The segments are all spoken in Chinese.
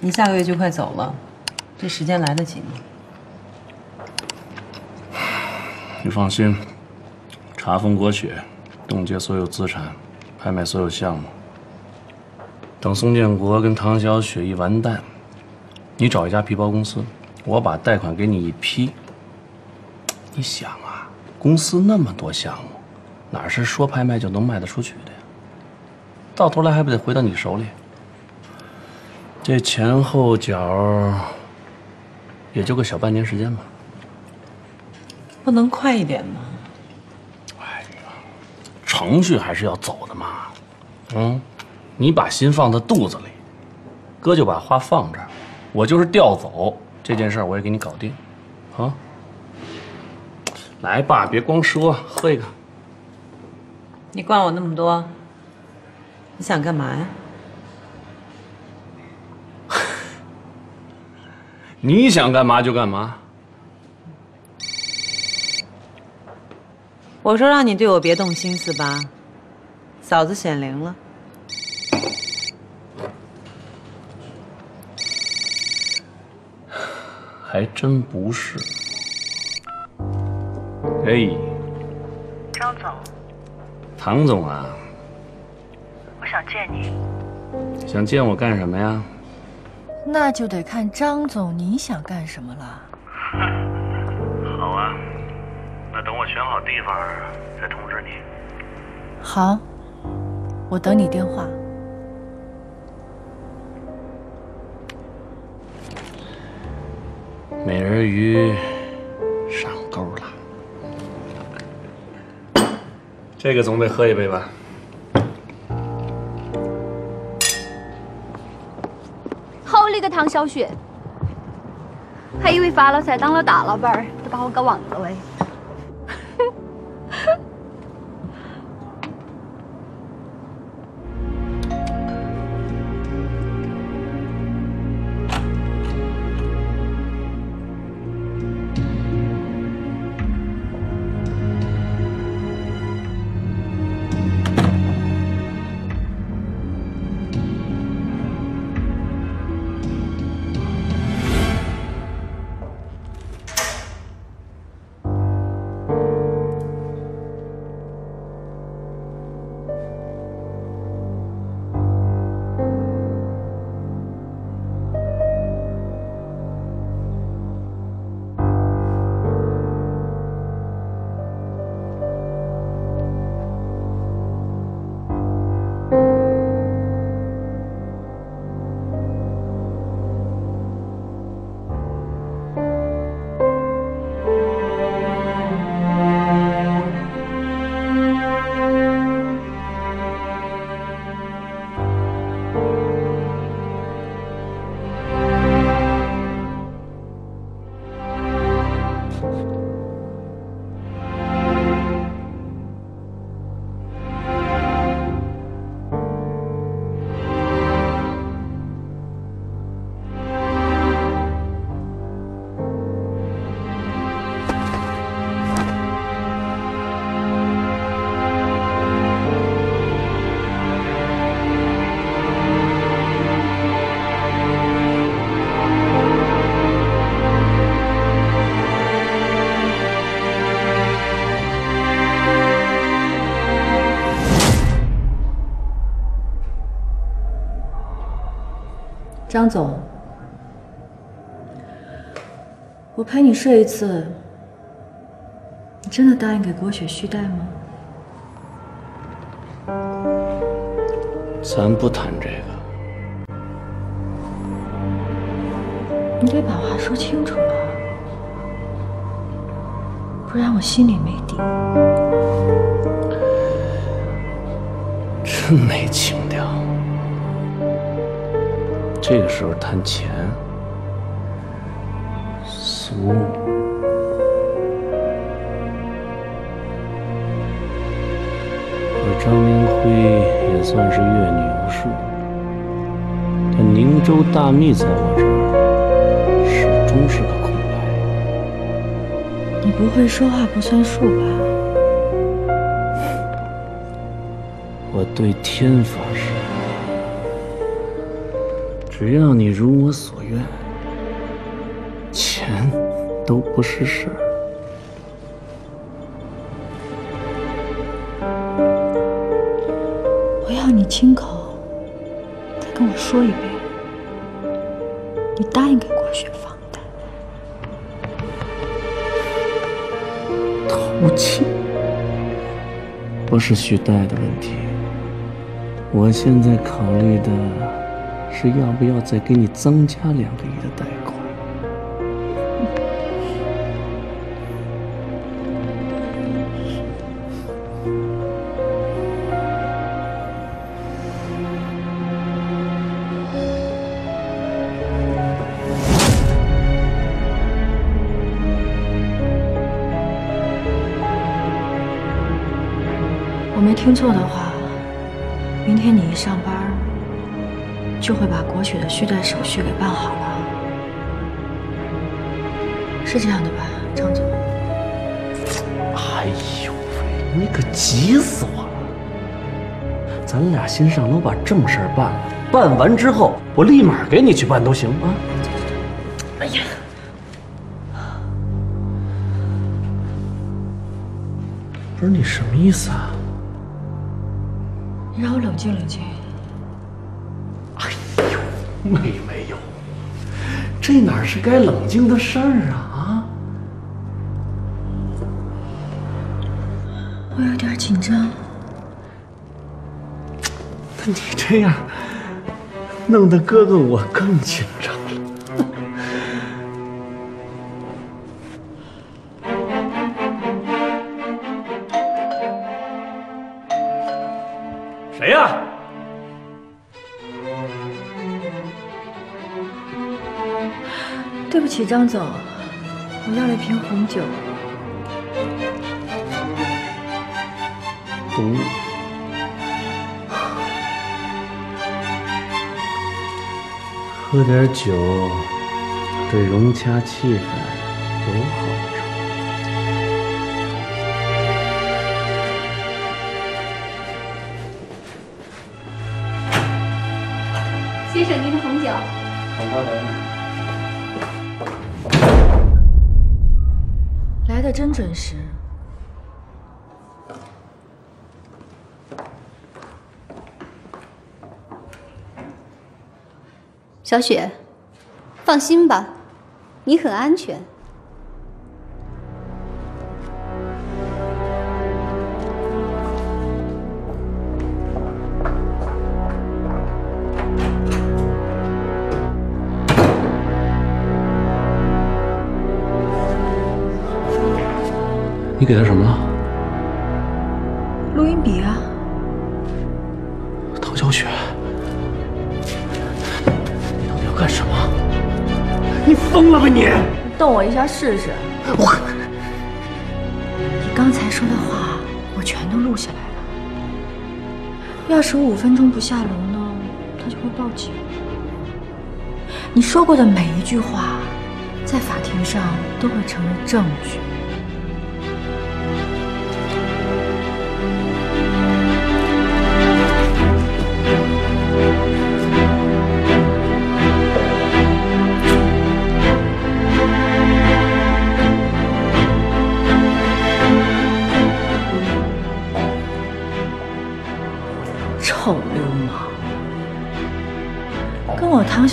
你下个月就快走了，这时间来得及吗？你放心，查封国雪，冻结所有资产，拍卖所有项目。等宋建国跟唐小雪一完蛋，你找一家皮包公司，我把贷款给你一批。你想啊，公司那么多项目，哪是说拍卖就能卖得出去的呀？到头来还不得回到你手里？这前后脚也就个小半年时间吧。不能快一点吗？哎呀，程序还是要走的嘛。嗯。你把心放在肚子里，哥就把话放这儿。我就是调走这件事儿，我也给你搞定，啊！来吧，别光说，喝一个。你管我那么多，你想干嘛呀？你想干嘛就干嘛。我说让你对我别动心思吧，嫂子显灵了。还真不是。哎，张总，唐总啊，我想见你。想见我干什么呀？那就得看张总您想干什么了。好啊，那等我选好地方再通知你。好，我等你电话。美人鱼上钩了，这个总得喝一杯吧。好你个唐小雪，还以为发了财当了大老板，都把我搞忘了喂。张总，我陪你睡一次，你真的答应给国雪续贷吗？咱不谈这个。你得把话说清楚了，不然我心里没底。真没情调。这个时候谈钱，俗。而张明辉也算是阅女无数，但宁州大秘在我这儿始终是个空白。你不会说话不算数吧？我对天发誓。只只要你如我所愿，钱都不是事儿。我要你亲口再跟我说一遍，你答应给国雪房贷。偷情不是续贷的问题，我现在考虑的是要不要再给你增加两个亿的贷款。我没听错的话，明天你一上班，就会把国雪的续贷手续给办好了，是这样的吧，张总？哎呦喂，你可急死我了！咱俩先上楼把正事儿办了，办完之后我立马给你去办都行啊。哎呀，不是你什么意思啊？你让我冷静冷静。哎呦，妹妹哟，这哪是该冷静的事儿啊啊！我有点紧张。那你这样，弄得哥哥我更紧张了。谁呀、对不起，张总，我要了一瓶红酒。毒。喝点酒，对融洽气氛有好处。先生，您的红酒。来的真准时。小雪，放心吧，你很安全。你给他什么了？录音笔啊，唐小雪，你到底要干什么？你疯了吧你！你动我一下试试。我你刚才说的话，我全都录下来了。要是我五分钟不下楼呢，他就会报警。你说过的每一句话，在法庭上都会成为证据。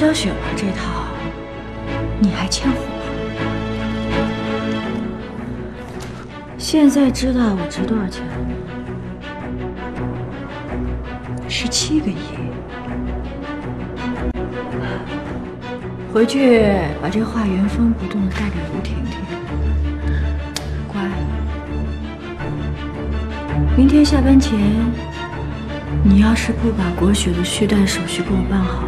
小雪玩这套，你还欠火？现在知道我值多少钱了？十七个亿。回去把这话原封不动的带给吴婷婷。乖，明天下班前，你要是不把国雪的续贷手续给我办好，